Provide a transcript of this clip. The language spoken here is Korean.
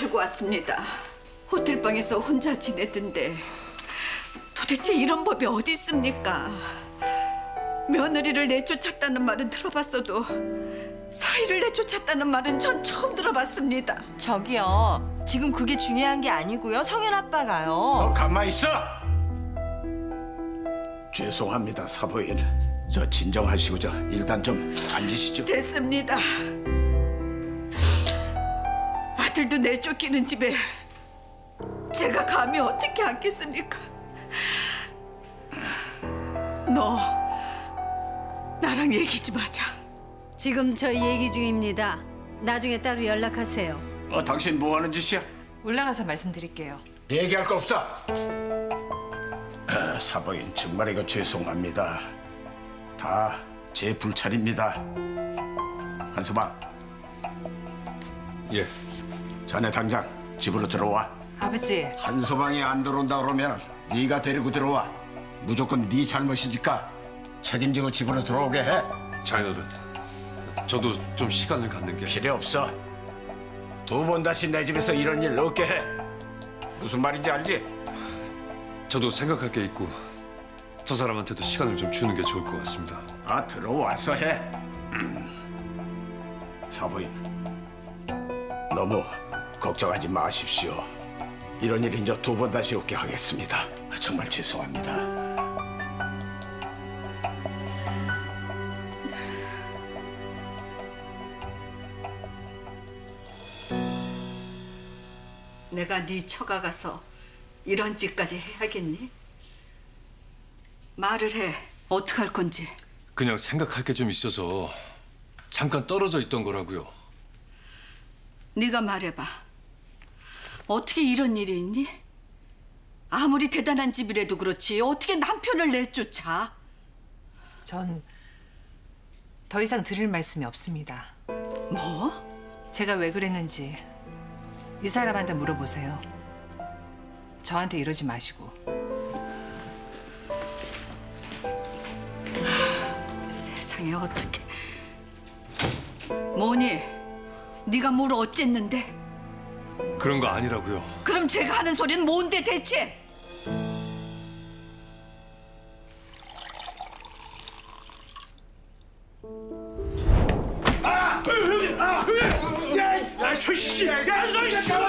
알고 왔습니다. 호텔방에서 혼자 지내던데 도대체 이런 법이 어디 있습니까? 며느리를 내쫓았다는 말은 들어봤어도 사이를 내쫓았다는 말은 전 처음 들어봤습니다. 저기요. 지금 그게 중요한 게 아니고요. 성현 아빠가요. 어, 가만히 있어. 죄송합니다, 사부인. 저 진정하시고 저 일단 좀 앉으시죠. 됐습니다. 아들도 내쫓기는 집에 제가 감히 어떻게 앉겠습니까? 너 나랑 얘기 좀 하자. 지금 저희 얘기 중입니다. 나중에 따로 연락하세요. 어, 당신 뭐 하는 짓이야? 올라가서 말씀드릴게요. 얘기할 거 없어. 아, 사부인 정말 이거 죄송합니다. 다 제 불찰입니다. 한수방, 예. 자네 당장 집으로 들어와. 아버지, 한 소방이 안 들어온다 그러면 네가 데리고 들어와. 무조건 네 잘못이니까 책임지고 집으로 들어오게 해. 장인어른, 저도 좀 시간을 갖는 게 필요 없어. 두 번 다시 내 집에서 이런 일 없게 해. 무슨 말인지 알지? 저도 생각할 게 있고 저 사람한테도 시간을 좀 주는 게 좋을 것 같습니다. 아 들어와서 해. 음. 사부인, 너무 걱정하지 마십시오. 이런 일 이제 두번 다시 없게 하겠습니다. 아, 정말 죄송합니다. 내가 네 처가 가서 이런 짓까지 해야겠니? 말을 해. 어떡할 건지. 그냥 생각할 게 좀 있어서 잠깐 떨어져 있던 거라고요. 네가 말해봐. 어떻게 이런 일이 있니? 아무리 대단한 집이라도 그렇지 어떻게 남편을 내쫓아? 전 더 이상 드릴 말씀이 없습니다. 뭐? 제가 왜 그랬는지 이 사람한테 물어보세요. 저한테 이러지 마시고. 세상에 어떻게? 뭐니? 네가 뭘 어쨌는데? 그런 거 아니라고요. 그럼 제가 하는 소리는 뭔데 대체? 어디 갔어?